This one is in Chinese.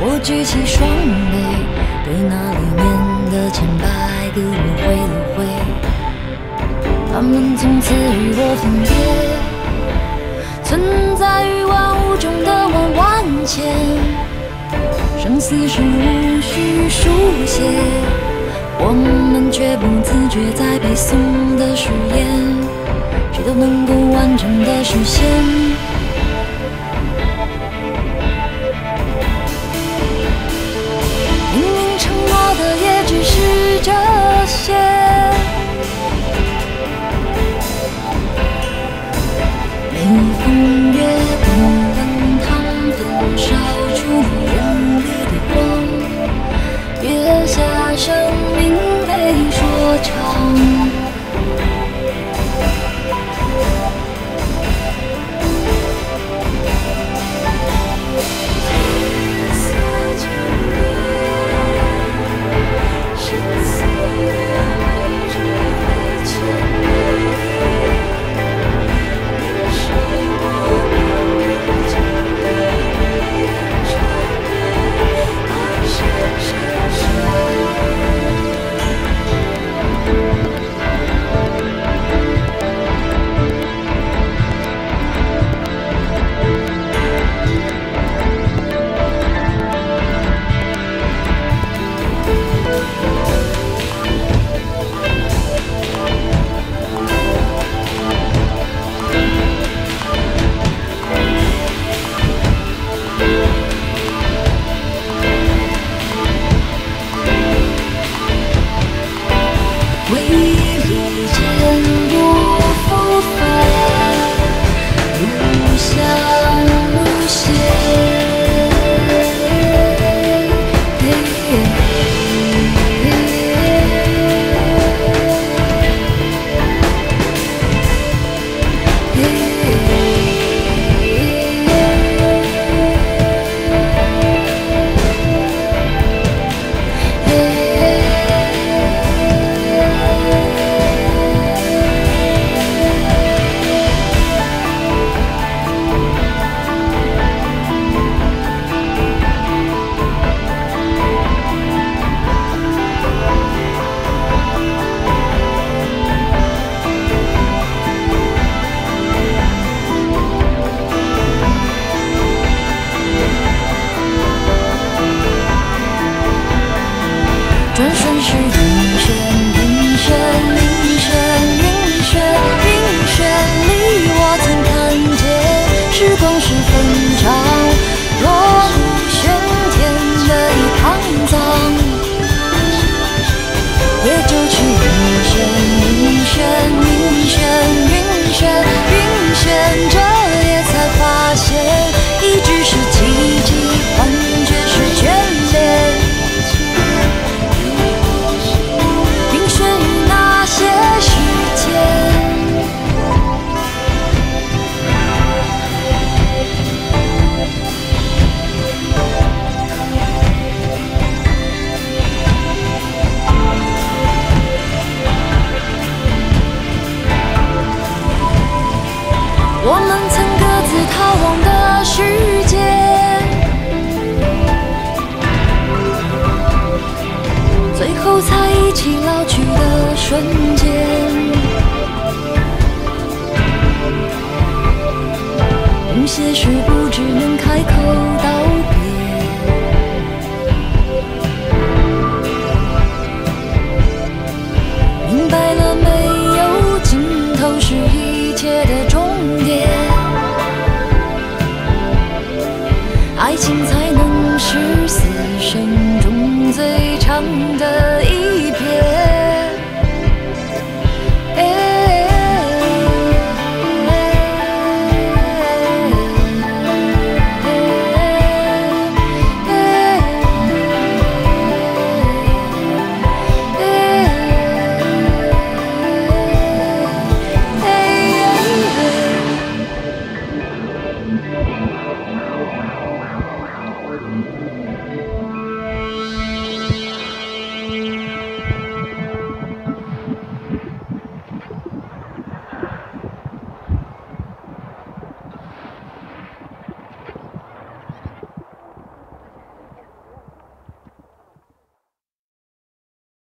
我举起双臂，对那里面的千百个轮回轮回。他们从此与我分别，存在于万物中的万万千。生死是无需书写，我们却不自觉在背诵的誓言，谁都能够完整的实现。转瞬是云轩，瞬间有些事不知能开口道别明白了没有尽头是一切的终点。爱情才能是死生中最长的